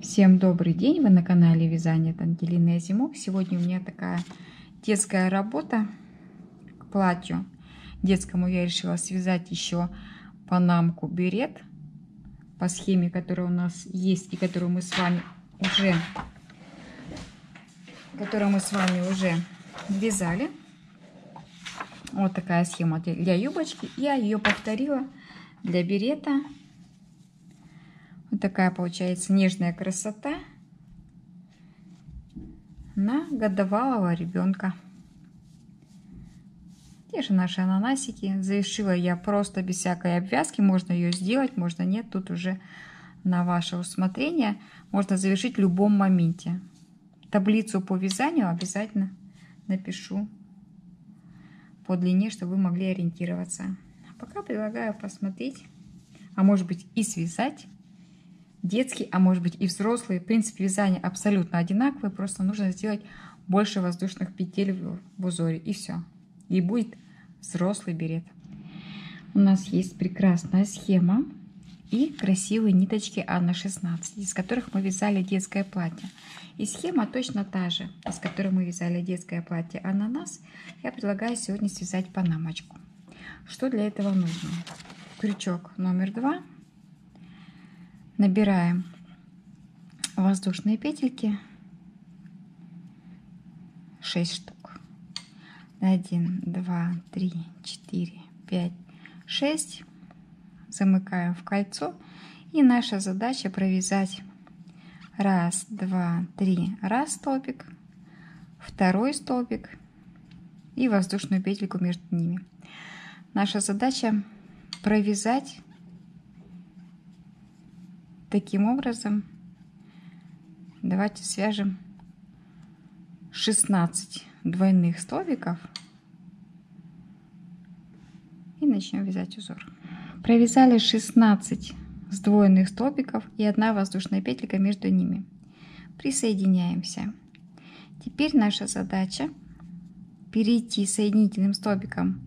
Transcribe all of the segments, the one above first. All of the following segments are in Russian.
Всем добрый день! Вы на канале Вязание от Азимок. Сегодня у меня такая детская работа к платью. Детскому я решила связать еще панамку берет по схеме, которая у нас есть и которую мы с вами уже которую мы с вами уже вязали. Вот такая схема для юбочки. Я ее повторила для берета такая получается нежная красота на годовалого ребенка. Те же наши ананасики. Завершила я просто без всякой обвязки. Можно ее сделать, можно нет. Тут уже на ваше усмотрение. Можно завершить в любом моменте. Таблицу по вязанию обязательно напишу по длине, чтобы вы могли ориентироваться. Пока предлагаю посмотреть, а может быть и связать детский, а может быть и взрослый. Принцип вязания абсолютно одинаковый, просто нужно сделать больше воздушных петель в узоре и все. И будет взрослый берет. У нас есть прекрасная схема и красивые ниточки Анна 16, из которых мы вязали детское платье. И схема точно та же, из которой мы вязали детское платье ананас. Я предлагаю сегодня связать панамочку. Что для этого нужно? Крючок номер два набираем воздушные петельки. 6 штук. 1 2 3 4 5 6 замыкаем в кольцо. И наша задача провязать раз два три раз столбик второй столбик и воздушную петельку между ними. Наша задача провязать Таким образом, давайте свяжем 16 двойных столбиков и начнем вязать узор. Провязали 16 сдвоенных столбиков и одна воздушная петелька между ними. Присоединяемся. Теперь наша задача перейти соединительным столбиком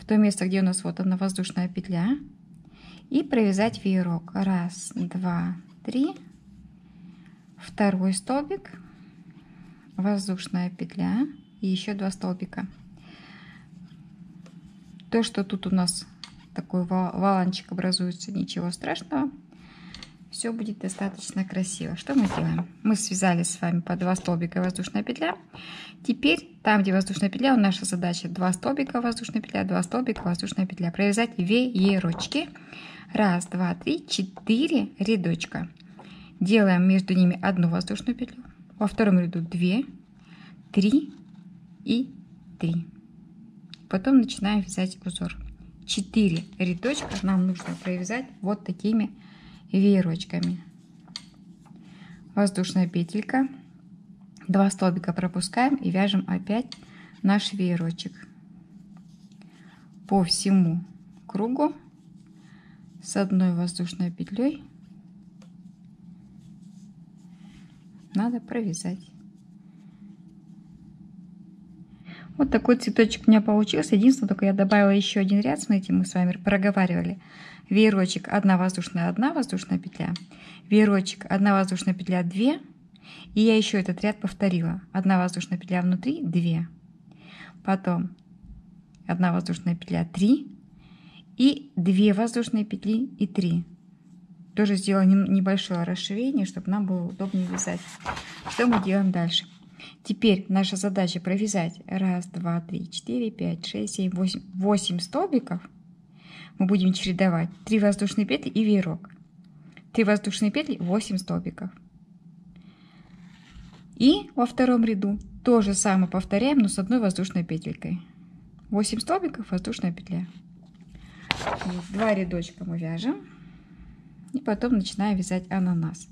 в то место, где у нас вот одна воздушная петля, и провязать веерок. Раз, два, три. Второй столбик, воздушная петля и еще два столбика. То, что тут у нас такой валанчик образуется, ничего страшного. Все будет достаточно красиво. Что мы делаем? Мы связали с вами по два столбика воздушная петля. Теперь там, где воздушная петля, наша задача два столбика воздушная петля, два столбика воздушная петля. Провязать веерочки. Раз, два, три, четыре рядочка. Делаем между ними одну воздушную петлю. Во втором ряду две, три и три. Потом начинаем вязать узор. 4 рядочка нам нужно провязать вот такими веерочками. Воздушная петелька. Два столбика пропускаем и вяжем опять наш веерочек. По всему кругу с одной воздушной петлей надо провязать. Вот такой цветочек у меня получился. Единственное, только я добавила еще один ряд. Смотрите, мы с вами проговаривали. Веерочек, одна воздушная, одна воздушная петля. Веерочек, одна воздушная петля, две. И я еще этот ряд повторила. Одна воздушная петля внутри, две. Потом одна воздушная петля, три и 2 воздушные петли и 3 тоже сделала небольшое расширение чтобы нам было удобнее вязать. Что мы делаем дальше? Теперь наша задача провязать. 1 2 3 4 5 6 7 8 8 столбиков мы будем чередовать. 3 воздушные петли и веерок. 3 воздушные петли 8 столбиков. И во втором ряду то же самое повторяем но с одной воздушной петелькой. 8 столбиков воздушная петля два рядочка мы вяжем. И потом начинаем вязать ананас.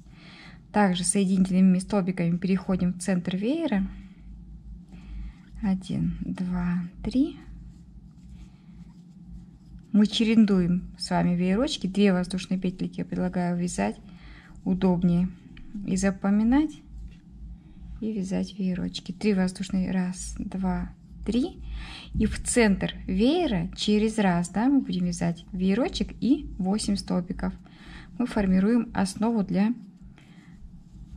Также соединительными столбиками переходим в центр веера. 1 2 3 мы чередуем с вами веерочки. 2 воздушные петельки я предлагаю вязать удобнее и запоминать и вязать веерочки. 3 воздушные. Раз два 3 и в центр веера через раз да, мы будем вязать веерочек и 8 столбиков мы формируем основу для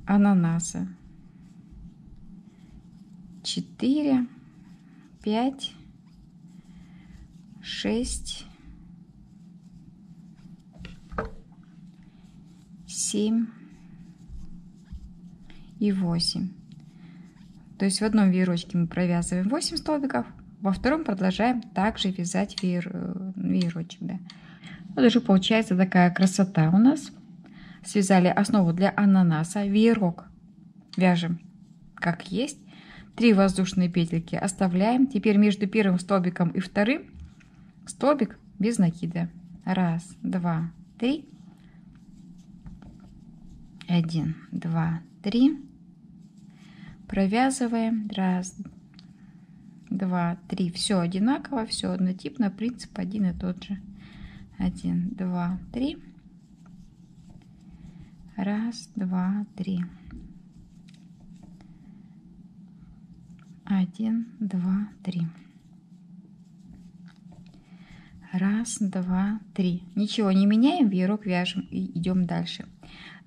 ананаса. 4, 5, 6, 7 и 8. То есть в одном веерочке мы провязываем 8 столбиков, во втором продолжаем также вязать веер, э, веерочек. Да. Вот уже получается такая красота у нас. Связали основу для ананаса, веерок вяжем как есть. Три воздушные петельки оставляем. Теперь между первым столбиком и вторым столбик без накида. Раз, два, три. Один, два, три. Провязываем. Раз, два, три. Все одинаково, все однотипно. Принцип один и тот же. Один, два, три. Раз, два, три. Один, два, три. Раз, два, три. Ничего не меняем, веерок вяжем и идем дальше.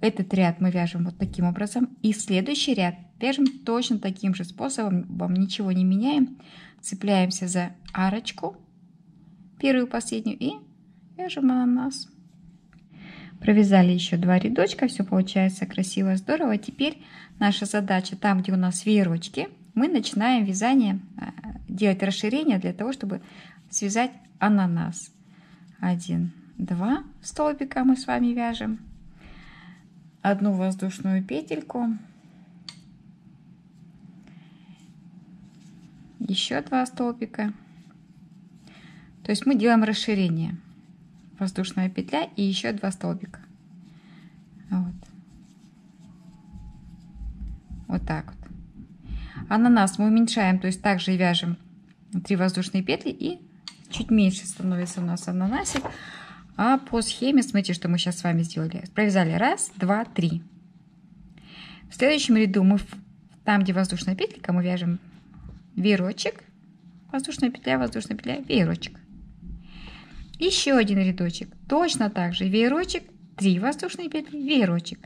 Этот ряд мы вяжем вот таким образом. И следующий ряд вяжем точно таким же способом. Вам ничего не меняем. Цепляемся за арочку, первую последнюю, и вяжем ананас. Провязали еще два рядочка, все получается красиво, здорово. Теперь наша задача, там, где у нас веерочки, мы начинаем вязание, э, делать расширение для того, чтобы связать ананас. Один, два столбика мы с вами вяжем одну воздушную петельку, еще два столбика. То есть мы делаем расширение. Воздушная петля и еще два столбика. Вот. Вот так вот. Ананас мы уменьшаем, то есть также вяжем 3 воздушные петли и чуть меньше становится у нас ананасик. А по схеме, смотрите, что мы сейчас с вами сделали. Провязали раз, два, три. В следующем ряду мы там, где воздушная петелька, мы вяжем веерочек, воздушная петля, воздушная петля, веерочек. Еще один рядочек. Точно так же веерочек, 3 воздушные петли, веерочек.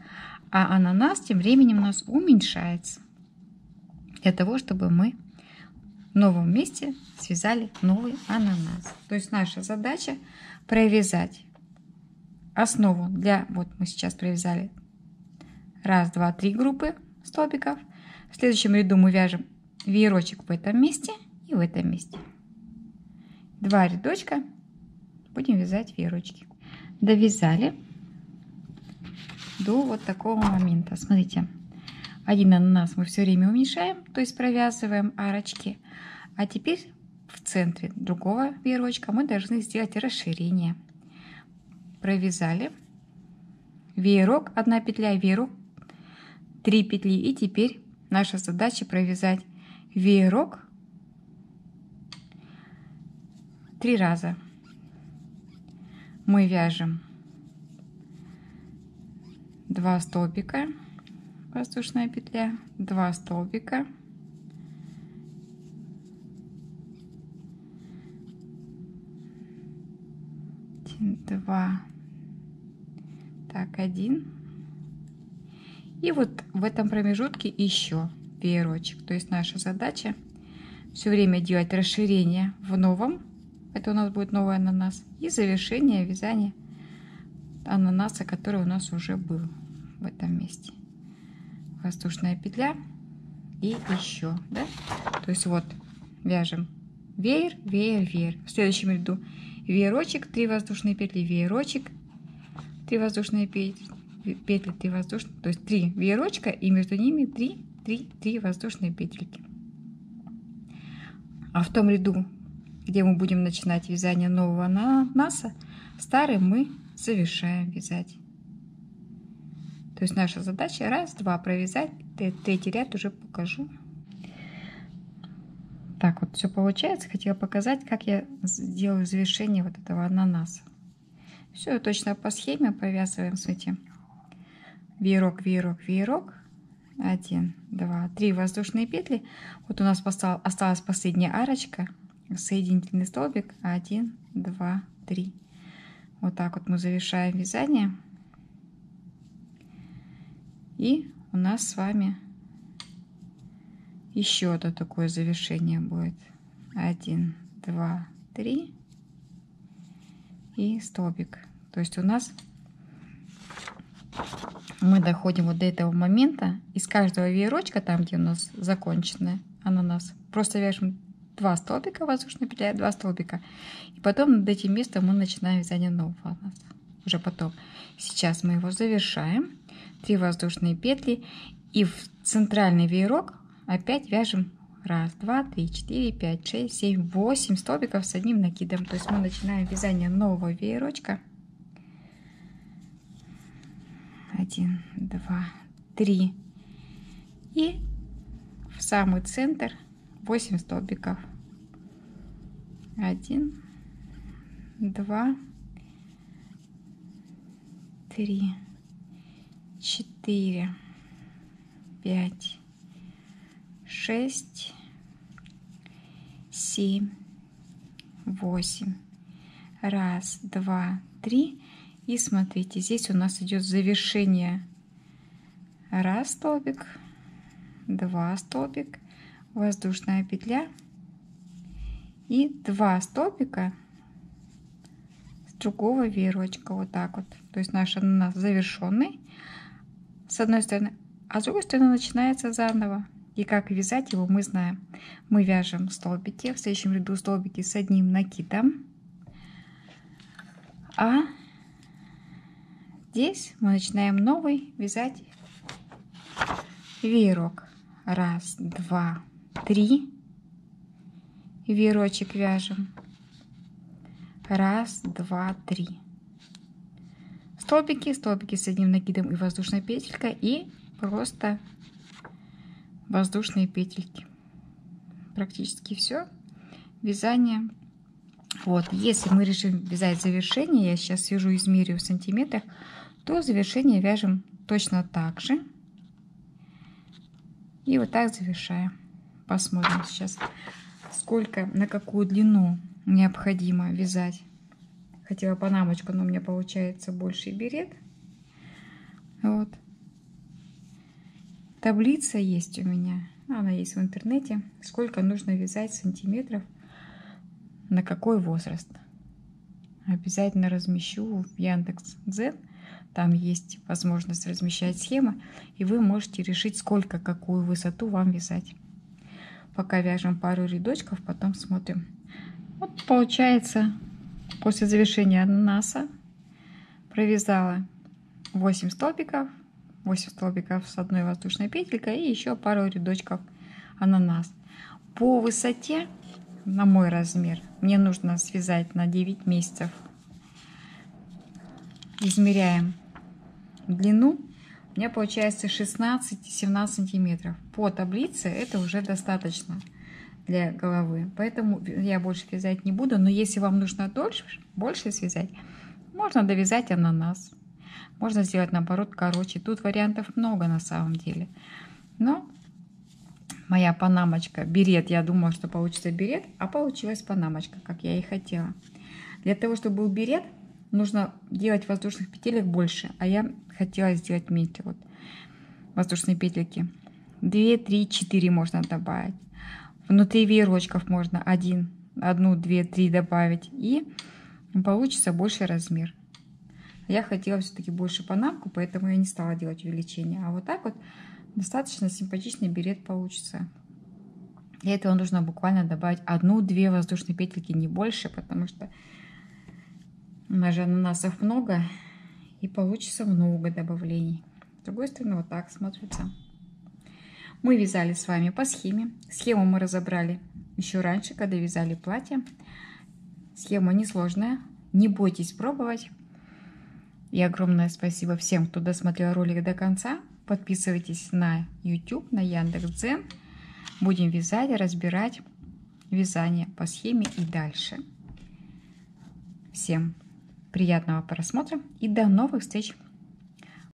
А ананас тем временем у нас уменьшается. Для того, чтобы мы в новом месте связали новый ананас. То есть наша задача провязать основу для, вот мы сейчас провязали раз, два, три группы столбиков. В следующем ряду мы вяжем веерочек в этом месте и в этом месте. Два рядочка будем вязать веерочки. Довязали до вот такого момента. Смотрите, один ананас мы все время уменьшаем, то есть провязываем арочки. А теперь в центре другого веерочка мы должны сделать расширение. Провязали. Веерок, одна петля, веерок, три петли. И теперь наша задача провязать веерок. Три раза. Мы вяжем два столбика, воздушная петля, два столбика, два, так, один. И вот в этом промежутке еще веерочек. То есть наша задача все время делать расширение в новом. Это у нас будет новый ананас. И завершение вязания ананаса, который у нас уже был в этом месте. Воздушная петля и еще, да? То есть вот вяжем веер, веер, веер. В следующем ряду веерочек, 3 воздушные петли, веерочек, 3 воздушные петли, петли 3 воздушные, то есть 3 веерочка и между ними 3, 3, 3 воздушные петельки. А в том ряду, где мы будем начинать вязание нового наса, старый мы завершаем вязать. То есть наша задача раз, два провязать, третий ряд уже покажу так вот все получается. Хотела показать, как я сделаю завершение вот этого ананаса. Все точно по схеме провязываем с этим. Веерок, веерок, веерок. Один, два, три воздушные петли. Вот у нас осталась последняя арочка. Соединительный столбик. Один, два, три. Вот так вот мы завершаем вязание. И у нас с вами еще одно такое завершение будет. Один, два, три и столбик. То есть у нас мы доходим вот до этого момента. Из каждого веерочка, там где у нас законченная ананас, просто вяжем два столбика воздушной петля, два столбика. И потом над этим местом мы начинаем вязание нового ананаса. Уже потом. Сейчас мы его завершаем. Три воздушные петли. И в центральный веерок опять вяжем раз, два, три, четыре, пять, шесть, семь, восемь столбиков с одним накидом. То есть мы начинаем вязание нового веерочка. Один, два, три. И в самый центр 8 столбиков. Один, два, три, четыре, пять, шесть, семь, восемь. Раз, два, три. И смотрите, здесь у нас идет завершение. Раз столбик, два столбик, воздушная петля и два столбика с другого веерочка вот так вот. То есть наш ананас завершенный с одной стороны а с другой стороны начинается заново. И как вязать его мы знаем. Мы вяжем столбики в следующем ряду столбики с одним накидом. А здесь мы начинаем новый вязать веерок. Раз два три. Веерочек вяжем. Раз два три. Столбики столбики с одним накидом и воздушная петелька и просто воздушные петельки. Практически все вязание. Вот если мы решим вязать завершение я сейчас свяжу измерю в сантиметрах то завершение вяжем точно так же и вот так завершаем посмотрим сейчас, сколько, на какую длину необходимо вязать. Хотела панамочку, но у меня получается больше берет. Вот. Таблица есть у меня, она есть в интернете. Сколько нужно вязать сантиметров на какой возраст. Обязательно размещу в Яндекс Дзен. Там есть возможность размещать схемы, и вы можете решить, сколько, какую высоту вам вязать. Пока вяжем пару рядочков, потом смотрим. Вот получается, после завершения ананаса провязала 8 столбиков, 8 столбиков с одной воздушной петелькой и еще пару рядочков ананас. По высоте, на мой размер, мне нужно связать на 9 месяцев. Измеряем длину у меня получается 16-17 сантиметров. По таблице это уже достаточно для головы. Поэтому я больше вязать не буду. Но если вам нужно дольше, больше связать, можно довязать ананас. Можно сделать наоборот короче. Тут вариантов много на самом деле. Но моя панамочка, берет, я думала, что получится берет, а получилась панамочка, как я и хотела. Для того, чтобы был берет, нужно делать воздушных петелек больше, а я хотела сделать меньше. Вот воздушные петельки. 2, 3, 4 можно добавить. Внутри веерочков можно 1, 1, 2, 3 добавить. И получится больше размер. Я хотела все-таки больше панамку, поэтому я не стала делать увеличение. А вот так вот достаточно симпатичный берет получится. Для этого нужно буквально добавить одну-две воздушные петельки, не больше, потому что у нас же ананасов много, и получится много добавлений. С другой стороны, вот так смотрится. Мы вязали с вами по схеме. Схему мы разобрали еще раньше, когда вязали платье. Схема несложная. Не бойтесь пробовать. И огромное спасибо всем, кто досмотрел ролик до конца. Подписывайтесь на YouTube, на Яндекс.Дзен. Будем вязать, разбирать вязание по схеме и дальше. Всем приятного просмотра и до новых встреч!